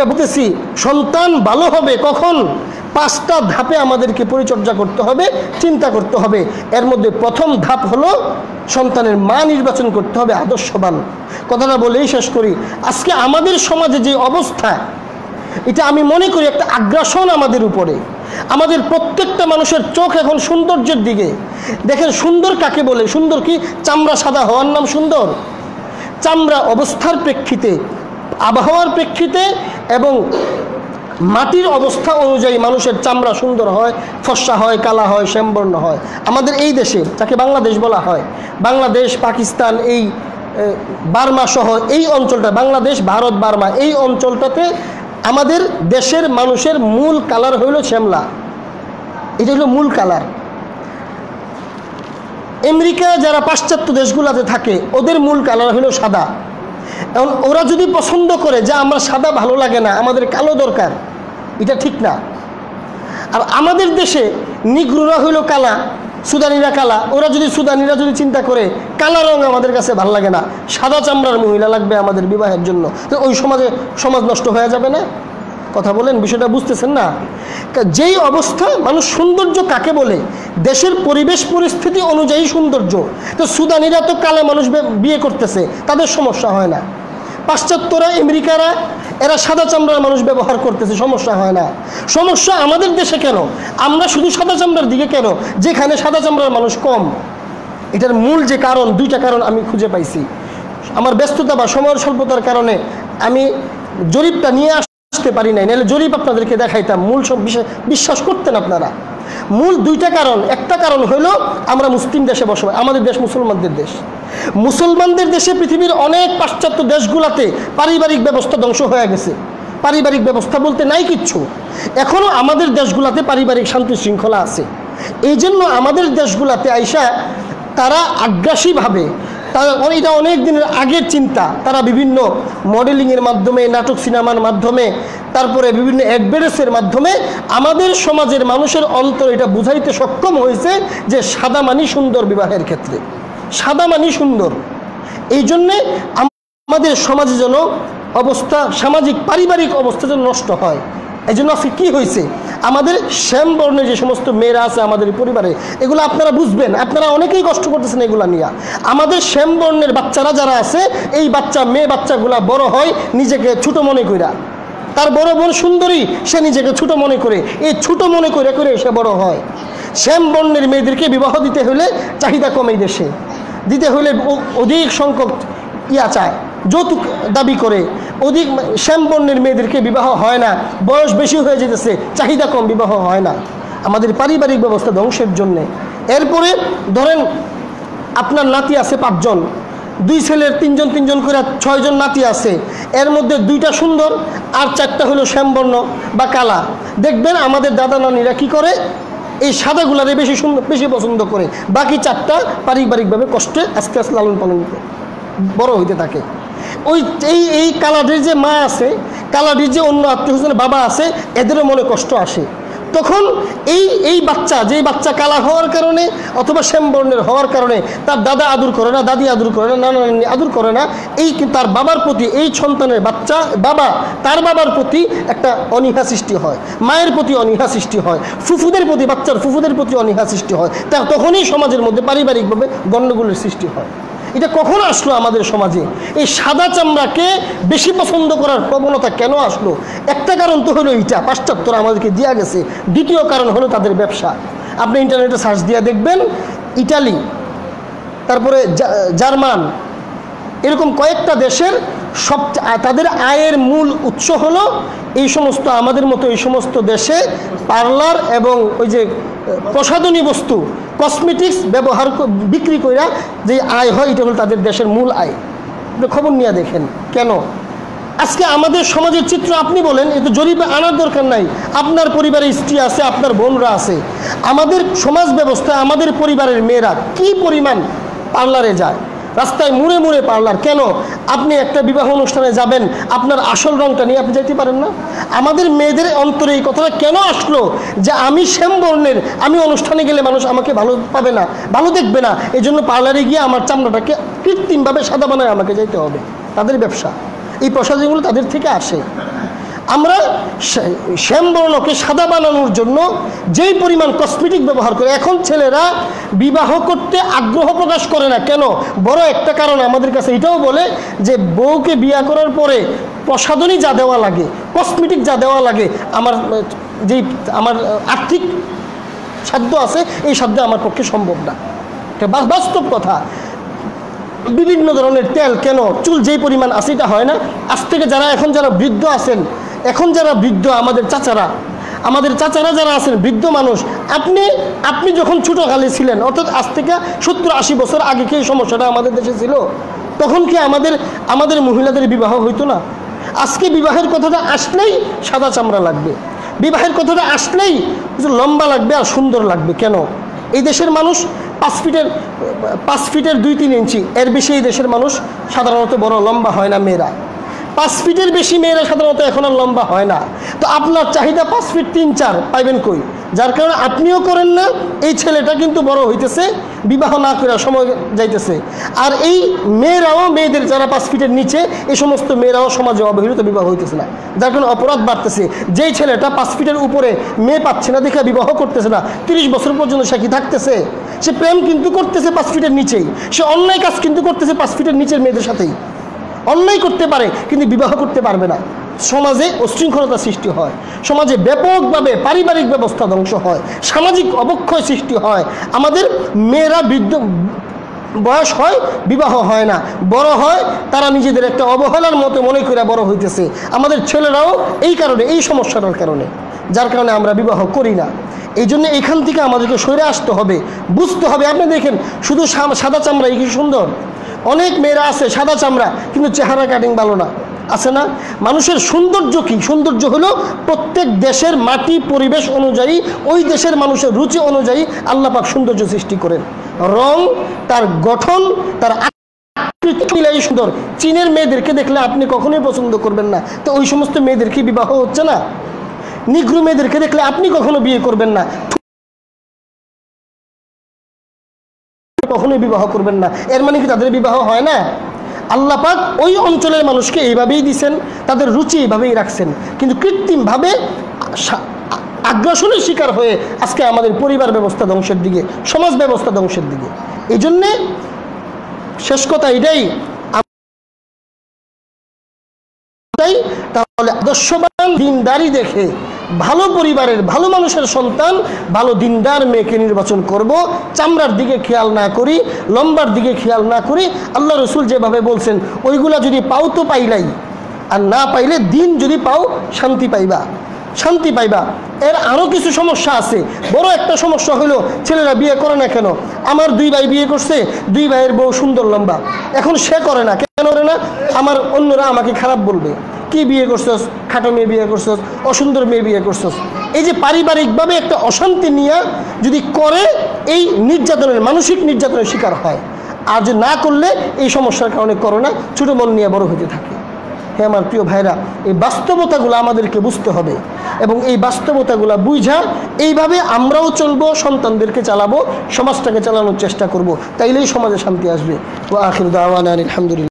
এটা বলতেছি, সন্তান ভালো হবে কখন? পাঁচটা ধাপে আমাদেরকে পরিচর্যা করতে হবে, চিন্তা করতে হবে। এর মধ্যে প্রথম ধাপ হলো সন্তানের মা নির্বাচন করতে হবে আদর্শবান। কথাটা বলেই শেষ করি। আজকে আমাদের সমাজে যে অবস্থা, এটা আমি মনে করি একটা আগ্রাসন আমাদের উপরে। আমাদের প্রত্যেকটা মানুষের চোখ এখন সৌন্দর্যের দিকে। দেখেন সুন্দর কাকে বলে? সুন্দর কি? চামড়া সাদা হওয়ার নাম সুন্দর? চামড়া অবস্থার প্রেক্ষিতে আবহাওয়ার প্রেক্ষিতে এবং মাটির অবস্থা অনুযায়ী মানুষের চামড়া সুন্দর হয়, ফর্সা হয়, কালা হয়, শ্যামবর্ণ হয়। আমাদের এই দেশে যাকে বাংলাদেশ বলা হয়, বাংলাদেশ, পাকিস্তান এই বার্মা সহ এই অঞ্চলটা, বাংলাদেশ, ভারত, বার্মা এই অঞ্চলটাতে আমাদের দেশের মানুষের মূল কালার হইল শ্যামলা। এটা হলো মূল কালার। আমেরিকা যারা পাশ্চাত্য দেশগুলোতে থাকে, ওদের মূল কালার হলো সাদা। এখন ওরা যদি পছন্দ করে যে আমরা সাদা ভালো লাগে না, আমাদের কালো দরকার, এটা ঠিক না। আর আমাদের দেশে নিগ্রুরা হইল কালা, সুদানিরা কালা। ওরা যদি সুদানিরা যদি চিন্তা করে, কালা রং আমাদের কাছে ভালো লাগে না, সাদা চামড়ার মহিলা লাগবে আমাদের বিবাহের জন্য। তো ওই সমাজে সমাজ নষ্ট হয়ে যাবে না? কথা বলেন, বিষয়টা বুঝতেছেন না? যেই অবস্থা মানুষ সৌন্দর্য কাকে বলে? দেশের পরিবেশ পরিস্থিতি অনুযায়ী সৌন্দর্য। তো সুদানিরা তো কালা মানুষ বিয়ে করতেছে, তাদের সমস্যা হয় না। পাশ্চাত্যরা, আমেরিকারা, এরা সাদা চামড়ার মানুষ ব্যবহার করতেছে, সমস্যা হয় না। সমস্যা আমাদের দেশে কেন? আমরা শুধু সাদা চামড়ার দিকে কেন? যেখানে সাদা চামড়ার মানুষ কম। এটার মূল যে কারণ, দুইটা কারণ আমি খুঁজে পাইছি। আমার ব্যস্ততা বা সময়ের স্বল্পতার কারণে আমি জরিপটা নিয়ে আসতে পারি নাই। নাহলে জরিপ আপনাদেরকে দেখাইতাম। মূল সব বিশ্বাস করতেন আপনারা। মূল দুইটা কারণ। একটা কারণ হলো আমরা মুসলিম দেশে বসবাস আমাদের দেশ মুসলমানদের দেশ। মুসলমানদের দেশে পৃথিবীর অনেক পাশ্চাত্য দেশগুলাতে পারিবারিক ব্যবস্থা ধ্বংস হয়ে গেছে। পারিবারিক ব্যবস্থা বলতে নাই কিচ্ছু। এখনও আমাদের দেশগুলাতে পারিবারিক শান্তি শৃঙ্খলা আছে। এই জন্য আমাদের দেশগুলাতে আইসা তারা আগ্রাসীভাবে তারা এটা অনেক দিনের আগের চিন্তা। তারা বিভিন্ন মডেলিংয়ের মাধ্যমে, নাটক সিনেমার মাধ্যমে, তারপরে বিভিন্ন অ্যাডভার্টাইসের মাধ্যমে আমাদের সমাজের মানুষের অন্তর এটা বুঝাইতে সক্ষম হয়েছে যে সাদা মানি সুন্দর বিবাহের ক্ষেত্রে। সাদা মানি সুন্দর। এই জন্যে আমাদের সমাজে যেন অবস্থা, সামাজিক, পারিবারিক অবস্থা যেন নষ্ট হয়। এই জন্য কী হয়েছে? আমাদের শ্যাম বর্ণের যে সমস্ত মেয়েরা আছে আমাদের পরিবারে, এগুলো আপনারা বুঝবেন। আপনারা অনেকেই কষ্ট করতেছেন এগুলো নিয়ে। আমাদের শ্যাম বর্ণের বাচ্চারা যারা আছে, এই বাচ্চা, মেয়ে বাচ্চাগুলা বড় হয় নিজেকে ছোট মনে কইরা। তার বড় বোন সুন্দরী, সে নিজেকে ছোট মনে করে। এই ছোট মনে করে করে সে বড় হয়। শ্যাম বর্ণের মেয়েদেরকে বিবাহ দিতে হলে চাহিদা কমে দেশে দিতে হলে অধিক সংখ্যক ইয়া চায়। যৌতুক দাবি করে। অধিক শ্যামবর্ণের মেয়েদেরকে বিবাহ হয় না, বয়স বেশি হয়ে যেতেছে, চাহিদা কম, বিবাহ হয় না। আমাদের পারিবারিক ব্যবস্থা ধ্বংসের জন্যে। এরপরে ধরেন আপনার নাতি আছে পাঁচজন, দুই ছেলের তিনজন তিনজন করে ছয়জন নাতি আছে। এর মধ্যে দুইটা সুন্দর আর চারটা হলো শ্যামবর্ণ বা কালা। দেখবেন আমাদের দাদা নানিরা কি করে? এই সাদাগুলারে বেশি সুন্দর বেশি পছন্দ করে। বাকি চারটা পারিবারিকভাবে কষ্টে আস্তে আস্তে লালন পালন করে বড় হইতে থাকে। ওই এই এই কালাডির যে মা আছে, কালাডির যে অন্য আত্মীয় স্বজনের বাবা আছে, এদেরও মনে কষ্ট আসে। তখন এই এই বাচ্চা যেই বাচ্চা কালা হওয়ার কারণে অথবা শ্যামবর্ণের হওয়ার কারণে তার দাদা আদর করে না, দাদি আদর করে না, নানা নানি আদর করে না, এই তার বাবার প্রতি, এই সন্তানের বাচ্চা, বাবা, তার বাবার প্রতি একটা অনীহা সৃষ্টি হয়, মায়ের প্রতি অনীহা সৃষ্টি হয়, ফুফুদের প্রতি, বাচ্চার ফুফুদের প্রতি অনীহা সৃষ্টি হয়, তা তখনই সমাজের মধ্যে পারিবারিকভাবে গণ্ডগোলের সৃষ্টি হয়। এটা কখন আসলো আমাদের সমাজে? এই সাদা চামড়াকে বেশি পছন্দ করার প্রবণতা কেন আসলো? একটা কারণ তো হলো এইটা পাশ্চাত্যরা আমাদেরকে দেওয়া গেছে। দ্বিতীয় কারণ হলো তাদের ব্যবসা। আপনি ইন্টারনেটে সার্চ দিয়ে দেখবেন, ইটালি, তারপরে জার্মান, এরকম কয়েকটা দেশের সব তাদের আয়ের মূল উৎস হলো এই সমস্ত আমাদের মতো এই সমস্ত দেশে পার্লার এবং ওই যে প্রসাধনী বস্তু, কসমেটিক্স ব্যবহার বিক্রি কইরা যে আয় হয়, এটা হলো তাদের দেশের মূল আয়। খবর নিয়ে দেখেন, কেন? আজকে আমাদের সমাজের চিত্র আপনি বলেন, এ তো জরিপে আনার দরকার নাই। আপনার পরিবারের স্ত্রী আছে, আপনার বোনরা আছে। আমাদের সমাজ ব্যবস্থা, আমাদের পরিবারের মেয়েরা কি পরিমাণ পার্লারে যায়? রাস্তায় মুড়ে মুড়ে পার্লার। কেন? আপনি একটা বিবাহ অনুষ্ঠানে যাবেন, আপনার আসল রংটা নিয়ে আপনি যেতে পারেন না। আমাদের মেয়েদের অন্তরে এই কথাটা কেন আসলো? যে আমি শ্যাম বর্ণের, আমি অনুষ্ঠানে গেলে মানুষ আমাকে ভালো পাবে না, ভালো দেখবে না। এই জন্য পার্লারে গিয়ে আমার চামড়াটাকে কৃত্রিমভাবে সাদা বানায় আমাকে যেতে হবে। তাদের ব্যবসা। এই প্রসাদগুলো তাদের থেকে আসে। আমরা শ্যা- শ্যামবর্ণকে সাদা বানানোর জন্য যেই পরিমাণ কসমেটিক ব্যবহার করে, এখন ছেলেরা বিবাহ করতে আগ্রহ প্রকাশ করে না। কেন? বড় একটা কারণ আমাদের কাছে এটাও বলে যে বউকে বিয়া করার পরে প্রসাধনী যা দেওয়া লাগে কসমেটিক যা দেওয়া লাগে, আমার, যেই, আমার আর্থিক সাধ্য আছে, এই সাধ্য আমার পক্ষে সম্ভব না। বাস্তব কথা। বিভিন্ন ধরনের তেল কেন? চুল যেই পরিমাণ আছে, এটা হয় না। আজ থেকে যারা, এখন যারা বৃদ্ধ আছেন এখন যারা বৃদ্ধ, আমাদের চাচারা আমাদের চাচারা যারা আছেন, বৃদ্ধ মানুষ, আপনি আপনি যখন ছোটোকালে ছিলেন, অর্থাৎ আজ থেকে সত্তর আশি বছর আগে কি সমস্যাটা আমাদের দেশে ছিল? তখন কি আমাদের আমাদের মহিলাদের বিবাহ হইতো না? আজকে বিবাহের কথাটা আসলেই সাদা চামড়া লাগবে। বিবাহের কথাটা আসলেই লম্বা লাগবে আর সুন্দর লাগবে। কেন? এই দেশের মানুষ পাঁচ ফিটের পাঁচ ফিটের দুই তিন ইঞ্চি। এর বেশি এই দেশের মানুষ সাধারণত বড়, লম্বা হয় না মেয়েরা। পাঁচ ফিটের বেশি মেয়েরা সাধারণত এখন আর লম্বা হয় না। তো আপনার চাহিদা পাঁচ ফিট তিন চার, পাইবেন কই? যার কারণে আপনিও করেন না, এই ছেলেটা কিন্তু বড় হইতেছে, বিবাহ না করে সময় যাইতেছে। আর এই মেয়েরাও, মেয়েদের যারা পাঁচ ফিটের নিচে, এই সমস্ত মেয়েরাও সমাজে অবহেলিত বিবাহ হইতেছে না। যার কারণে অপরাধ বাড়তেছে। যেই ছেলেটা পাঁচ ফিটের উপরে মেয়ে পাচ্ছে না দেখে বিবাহ করতেছে না, তিরিশ বছর পর্যন্ত সে কি থাকতেছে? সে প্রেম কিন্তু করতেছে পাঁচ ফিটের নিচেই। সে অন্যায় কাজ কিন্তু করতেছে পাঁচ ফিটের নিচের মেয়েদের সাথেই। অন্যায় করতে পারে, কিন্তু বিবাহ করতে পারবে না। সমাজে উশৃঙ্খলতা সৃষ্টি হয়। সমাজে ব্যাপকভাবে পারিবারিক ব্যবস্থা ধ্বংস হয়। সামাজিক অবক্ষয় সৃষ্টি হয়। আমাদের মেয়েরা বৃদ্ধ, বয়স হয়, বিবাহ হয় না। বড় হয়, তারা নিজেদের একটা অবহেলার মতো মনে করে বড় হইতেছে। আমাদের ছেলেরাও এই কারণে, এই সমস্যাটার কারণে, যার কারণে আমরা বিবাহ করি না। এই জন্য এখান থেকে আমাদেরকে সরে আসতে হবে। বুঝতে হবে, আপনি দেখেন, শুধু সাদা চামড়াই কি সুন্দর? অনেক মেয়েরা আছে, সাদা চামড়া, কিন্তু চেহারা কাটিং ভালো না। আছে না? মানুষের সৌন্দর্য কি? সৌন্দর্য হলো প্রত্যেক দেশের মাটি পরিবেশ অনুযায়ী, ওই দেশের মানুষের রুচি অনুযায়ী আল্লাহ পাক সৌন্দর্য সৃষ্টি করেন। রং, তার গঠন, তার সুন্দর। চীনের মেয়েদেরকে দেখলে আপনি কখনোই পছন্দ করবেন না। তো ওই সমস্ত মেয়েদের কি বিবাহ হচ্ছে না? নিগ্রু মেয়েদেরকে দেখলে আপনি কখনো বিয়ে করবেন না। কখনোই বিবাহ করবেন না। এর মানে কি তাদের বিবাহ হয় না? আল্লাহ পাক ওই অঞ্চলের মানুষকে এইভাবেই দিছেন, তাদের রুচি এইভাবেই রাখছেন। কিন্তু কৃত্রিমভাবে আগ্রাসনের শিকার হয়ে আজকে আমাদের পরিবার ব্যবস্থা ধ্বংসের দিকে, সমাজ ব্যবস্থা ধ্বংসের দিকে। এই জন্যে শেষ কথা এটাই তাহলে আদর্শবান দিনদারি দেখে ভালো পরিবারের, ভালো মানুষের সন্তান, ভালো দিনদার মেয়েকে নির্বাচন করব, চামড়ার দিকে খেয়াল না করি, লম্বার দিকে খেয়াল না করি। আল্লাহ রসুল যেভাবে বলছেন, ওইগুলা যদি পাও তো পাইলাই, আর না পাইলে দিন যদি পাও, শান্তি পাইবা। শান্তি পাইবা। এর আরও কিছু সমস্যা আছে। বড় একটা সমস্যা হলো, ছেলেরা বিয়ে করে না কেন? আমার দুই ভাই বিয়ে করছে, দুই ভাইয়ের বউ সুন্দর লম্বা। এখন সে করে না, কেন করে না? আমার অন্যরা আমাকে খারাপ বলবে। কি বিয়ে করছস? খাটো মেয়ে বিয়ে করছস? অসুন্দর মেয়ে বিয়ে করছস? এই যে পারিবারিকভাবে একটা অশান্তি নিয়ে যদি করে, এই নির্যাতনের, মানসিক নির্যাতনের শিকার হয়। আর যে না করলে এই সমস্যার কারণে করে না, ছোটো মন নিয়ে বড় হতে থাকে। হ্যাঁ আমার প্রিয় ভাইরা, এই বাস্তবতাগুলো আমাদেরকে বুঝতে হবে এবং এই বাস্তবতাগুলো বুঝা, এইভাবে আমরাও চলবো, সন্তানদেরকে চালাবো, সমাজটাকে চালানোর চেষ্টা করব। তাইলেই সমাজে শান্তি আসবে। ও আখির দাওয়ান আলহামদুলিল্লাহ